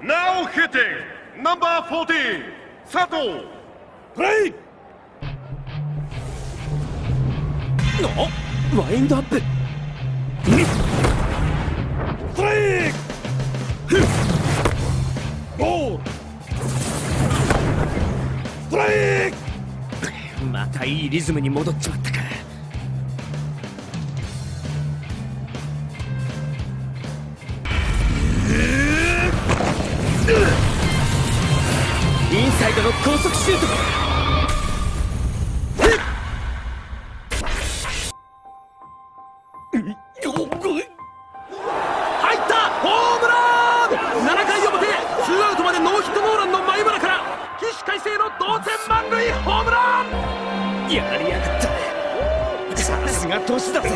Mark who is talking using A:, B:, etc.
A: Now hitting number 14, Sato.
B: プレイ
C: ワインドアップ
B: ストライクボールストライク
C: またいいリズムに戻っちまったかインサイドの高速シュート入っ。た。ホームラン。7回表。ツーアウトまでノーヒットノーラン。の前村から。起死回生の同点満塁。ホームラン。やりやがった。さすが年だぜ。